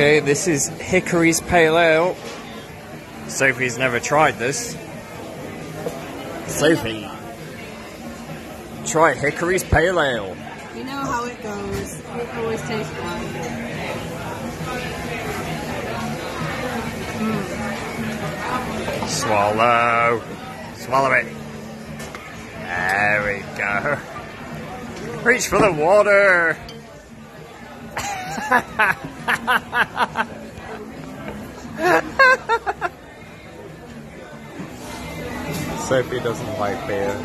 Okay, this is Hickory's Pale Ale. Sophie's never tried this. Sophie, try Hickory's Pale Ale. You know how it goes. It always tastes bad. Mm. Swallow. Swallow it. There we go. Reach for the water. Sophie doesn't like beer.